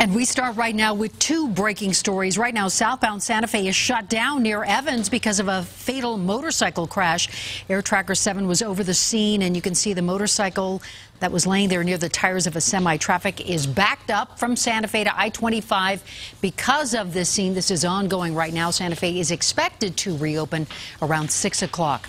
And we start right now with two breaking stories. Right now, southbound Santa Fe is shut down near Evans because of a fatal motorcycle crash. Air Tracker 7 was over the scene, and you can see the motorcycle that was laying there near the tires of a semi. Traffic is backed up from Santa Fe to I 25 because of this scene. This is ongoing right now. Santa Fe is expected to reopen around 6 o'clock.